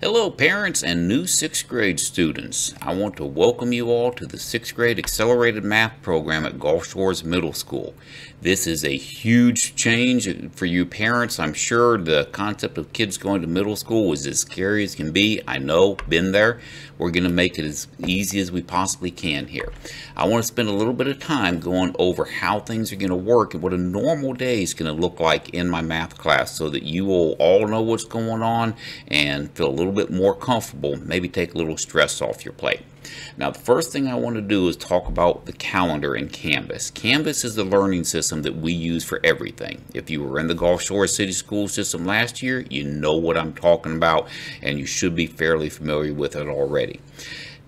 Hello parents and new 6th grade students. I want to welcome you all to the 6th grade accelerated math program at Gulf Shores Middle School. This is a huge change for you parents. I'm sure the concept of kids going to middle school was as scary as can be. I know, been there. We're going to make it as easy as we possibly can here. I want to spend a little bit of time going over how things are going to work and what a normal day is going to look like in my math class so that you will all know what's going on and feel a little bit more comfortable, maybe take a little stress off your plate. Now, the first thing I want to do is talk about the calendar in Canvas. Canvas is the learning system that we use for everything. If you were in the Gulf Shores City School System last year, you know what I'm talking about, and you should be fairly familiar with it already.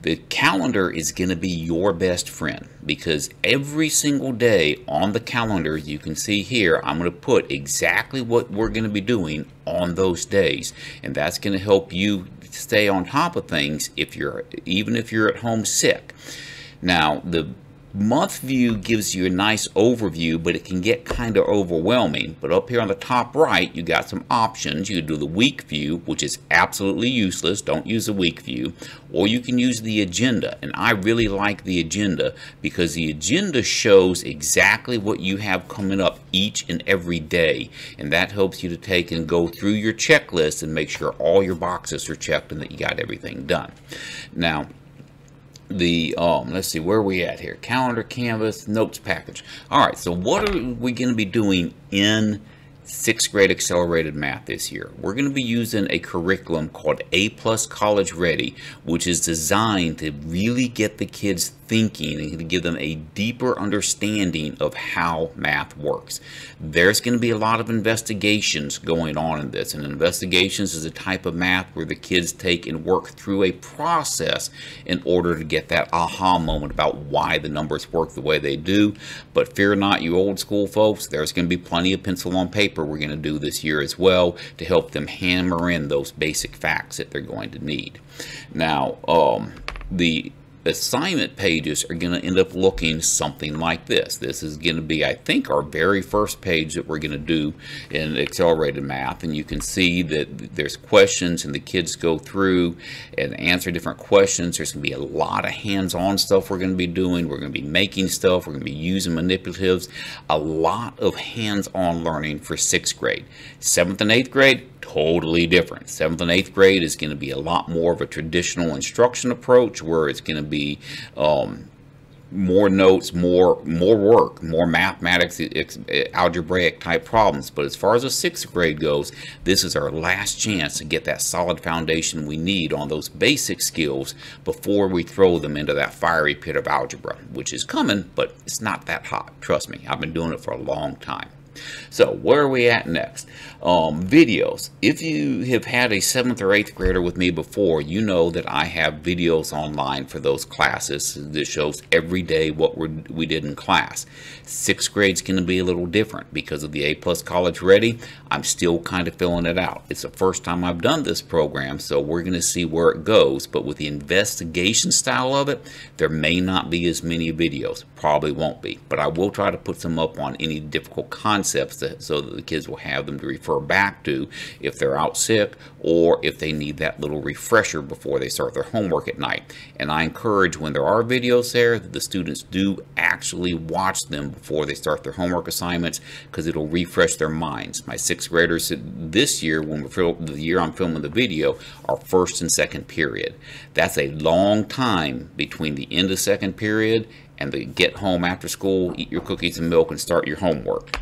The calendar is going to be your best friend because every single day on the calendar, you can see here, I'm going to put exactly what we're going to be doing on those days. And that's going to help you stay on top of things if you're even if you're at home sick. Now, the month view gives you a nice overview, but it can get kind of overwhelming. But up here on the top right, you got some options. You can do the week view, which is absolutely useless. Don't use the week view. Or you can use the agenda. And I really like the agenda because the agenda shows exactly what you have coming up each and every day. And that helps you to take and go through your checklist and make sure all your boxes are checked and that you got everything done. Now, the um let's see where are we at here calendar canvas notes package all right so what are we going to be doing in sixth grade accelerated math this year. We're going to be using a curriculum called A Plus College Ready, which is designed to really get the kids thinking and to give them a deeper understanding of how math works. There's going to be a lot of investigations going on in this, and investigations is a type of math where the kids take and work through a process in order to get that aha moment about why the numbers work the way they do. But fear not, you old school folks, there's going to be plenty of pencil on paper we're going to do this year as well to help them hammer in those basic facts that they're going to need. Now, um, the assignment pages are going to end up looking something like this. This is going to be, I think, our very first page that we're going to do in accelerated math. And you can see that there's questions and the kids go through and answer different questions. There's going to be a lot of hands-on stuff we're going to be doing. We're going to be making stuff. We're going to be using manipulatives. A lot of hands-on learning for sixth grade. Seventh and eighth grade, totally different. Seventh and eighth grade is going to be a lot more of a traditional instruction approach where it's going to be um, more notes, more more work, more mathematics, algebraic type problems. But as far as the sixth grade goes, this is our last chance to get that solid foundation we need on those basic skills before we throw them into that fiery pit of algebra, which is coming, but it's not that hot. Trust me, I've been doing it for a long time. So where are we at next? Um, videos. If you have had a 7th or 8th grader with me before, you know that I have videos online for those classes that shows every day what we we did in class. 6th grade's going to be a little different because of the A Plus College Ready. I'm still kind of filling it out. It's the first time I've done this program, so we're going to see where it goes. But with the investigation style of it, there may not be as many videos. Probably won't be. But I will try to put some up on any difficult concepts that, so that the kids will have them to refer back to if they're out sick or if they need that little refresher before they start their homework at night. And I encourage when there are videos there that the students do actually watch them before they start their homework assignments because it'll refresh their minds. My sixth graders this year, when we're the year I'm filming the video, are first and second period. That's a long time between the end of second period and the get home after school, eat your cookies and milk, and start your homework.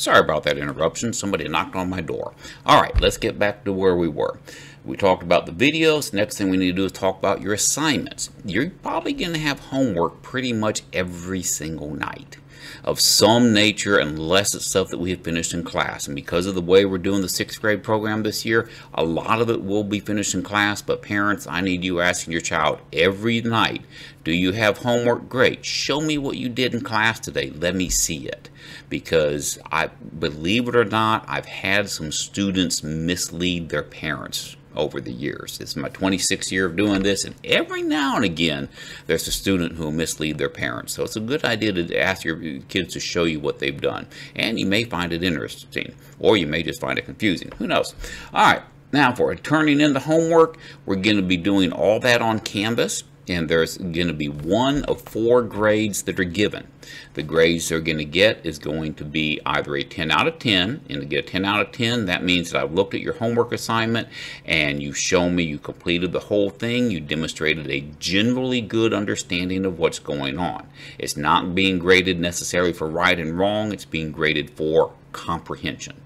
Sorry about that interruption. Somebody knocked on my door. All right, let's get back to where we were. We talked about the videos. Next thing we need to do is talk about your assignments. You're probably going to have homework pretty much every single night of some nature unless it's stuff that we have finished in class. And because of the way we're doing the sixth grade program this year, a lot of it will be finished in class. But parents, I need you asking your child every night, do you have homework? Great. Show me what you did in class today. Let me see it because I believe it or not, I've had some students mislead their parents over the years. It's my 26th year of doing this, and every now and again, there's a student who will mislead their parents. So it's a good idea to ask your kids to show you what they've done, and you may find it interesting, or you may just find it confusing. Who knows? All right. Now, for turning in the homework, we're going to be doing all that on Canvas, and there's going to be one of four grades that are given. The grades they're going to get is going to be either a 10 out of 10, and to get a 10 out of 10, that means that I've looked at your homework assignment and you've shown me you completed the whole thing, you demonstrated a generally good understanding of what's going on. It's not being graded necessarily for right and wrong, it's being graded for comprehension.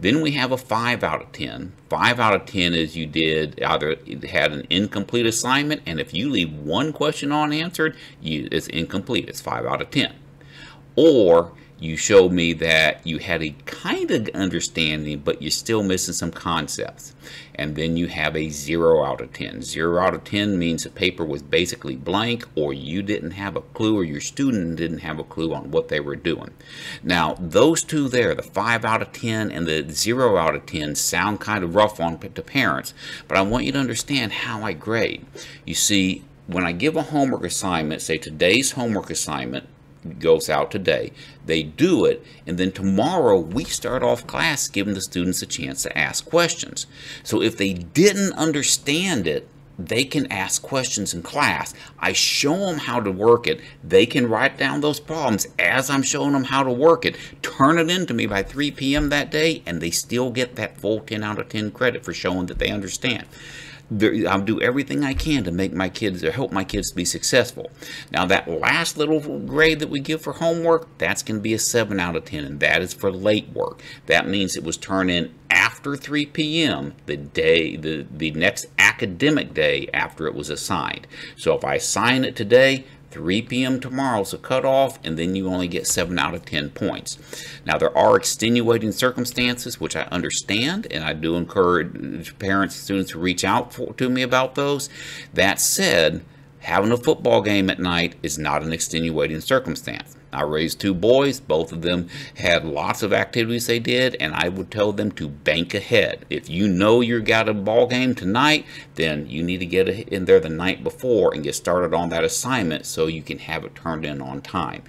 Then we have a 5 out of 10. 5 out of 10 is you did either had an incomplete assignment, and if you leave one question unanswered, you, it's incomplete. It's 5 out of 10. Or you showed me that you had a kind of understanding, but you're still missing some concepts. And then you have a 0 out of 10. 0 out of 10 means the paper was basically blank, or you didn't have a clue, or your student didn't have a clue on what they were doing. Now, those two there, the 5 out of 10 and the 0 out of 10, sound kind of rough on to parents, but I want you to understand how I grade. You see, when I give a homework assignment, say today's homework assignment, goes out today. They do it, and then tomorrow we start off class giving the students a chance to ask questions. So if they didn't understand it, they can ask questions in class. I show them how to work it. They can write down those problems as I'm showing them how to work it. Turn it in to me by 3 p.m. that day, and they still get that full 10 out of 10 credit for showing that they understand. I'll do everything I can to make my kids or help my kids to be successful. Now that last little grade that we give for homework, that's going to be a 7 out of 10 and that is for late work. That means it was turned in after 3 p.m. the day the the next academic day after it was assigned. So if I assign it today, 3 p.m. tomorrow is a cutoff, and then you only get 7 out of 10 points. Now, there are extenuating circumstances, which I understand, and I do encourage parents and students to reach out for, to me about those. That said, having a football game at night is not an extenuating circumstance. I raised two boys. Both of them had lots of activities they did, and I would tell them to bank ahead. If you know you got a ball game tonight, then you need to get in there the night before and get started on that assignment so you can have it turned in on time.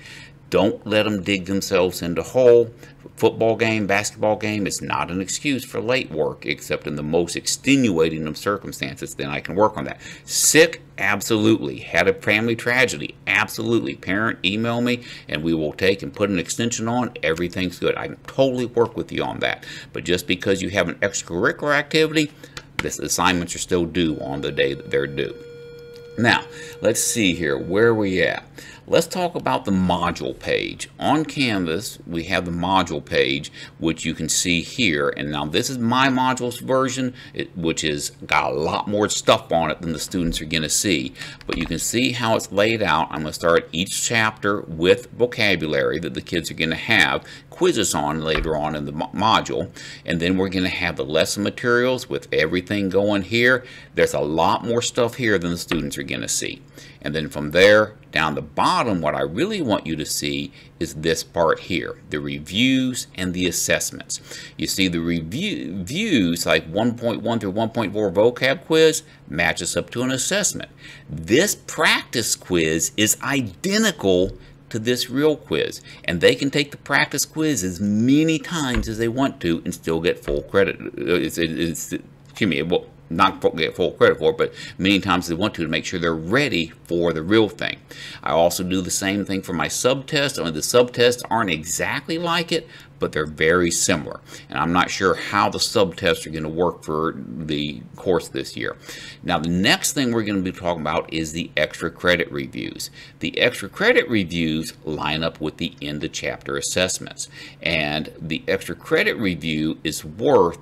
Don't let them dig themselves into a hole. Football game, basketball game is not an excuse for late work, except in the most extenuating of circumstances. Then I can work on that. Sick, absolutely. Had a family tragedy, absolutely. Parent, email me, and we will take and put an extension on. Everything's good. I can totally work with you on that. But just because you have an extracurricular activity, the assignments are still due on the day that they're due. Now, let's see here. Where are we at? Let's talk about the module page. On Canvas, we have the module page, which you can see here. And now this is my modules version, which has got a lot more stuff on it than the students are going to see. But you can see how it's laid out. I'm going to start each chapter with vocabulary that the kids are going to have quizzes on later on in the mo module. And then we're going to have the lesson materials with everything going here. There's a lot more stuff here than the students are going to see. And then from there, down the bottom, what I really want you to see is this part here, the reviews and the assessments. You see the review like 1.1 through 1.4 vocab quiz matches up to an assessment. This practice quiz is identical to this real quiz and they can take the practice quiz as many times as they want to and still get full credit. Uh, it's, it's, excuse me, well, not get full credit for but many times they want to to make sure they're ready for the real thing. I also do the same thing for my subtests. Only the subtests aren't exactly like it, but they're very similar. And I'm not sure how the subtests are going to work for the course this year. Now, the next thing we're going to be talking about is the extra credit reviews. The extra credit reviews line up with the end of chapter assessments. And the extra credit review is worth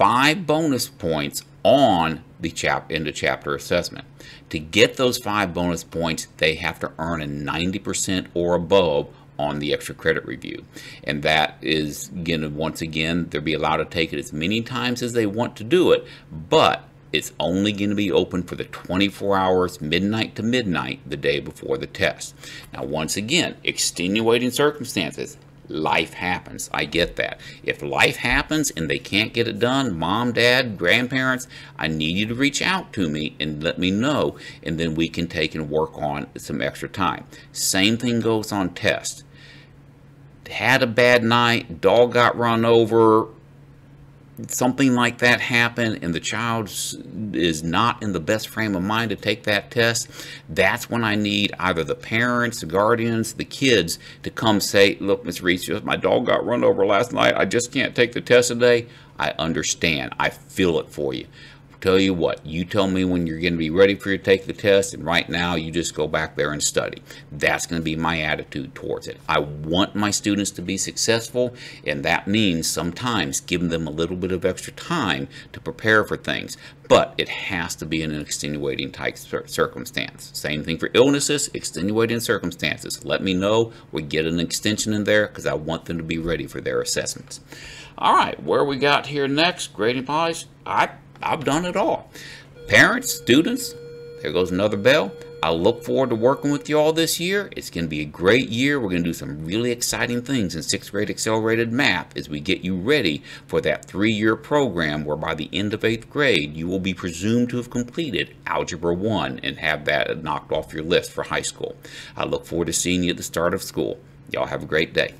five bonus points on the chap into chapter assessment. To get those five bonus points, they have to earn a 90% or above on the extra credit review. And that is, again, once again, they'll be allowed to take it as many times as they want to do it, but it's only going to be open for the 24 hours, midnight to midnight, the day before the test. Now, once again, extenuating circumstances life happens. I get that. If life happens and they can't get it done, mom, dad, grandparents, I need you to reach out to me and let me know, and then we can take and work on some extra time. Same thing goes on test. Had a bad night, dog got run over, something like that happen and the child is not in the best frame of mind to take that test, that's when I need either the parents, the guardians, the kids to come say, look, Ms. Reese, my dog got run over last night. I just can't take the test today. I understand. I feel it for you tell you what, you tell me when you're going to be ready for you to take the test, and right now you just go back there and study. That's going to be my attitude towards it. I want my students to be successful, and that means sometimes giving them a little bit of extra time to prepare for things. But it has to be in an extenuating type circumstance. Same thing for illnesses, extenuating circumstances. Let me know. We get an extension in there because I want them to be ready for their assessments. All right, where we got here next, grading policy. I I've done it all. Parents, students, there goes another bell. I look forward to working with you all this year. It's going to be a great year. We're going to do some really exciting things in sixth grade accelerated math as we get you ready for that three-year program where by the end of eighth grade, you will be presumed to have completed Algebra 1 and have that knocked off your list for high school. I look forward to seeing you at the start of school. Y'all have a great day.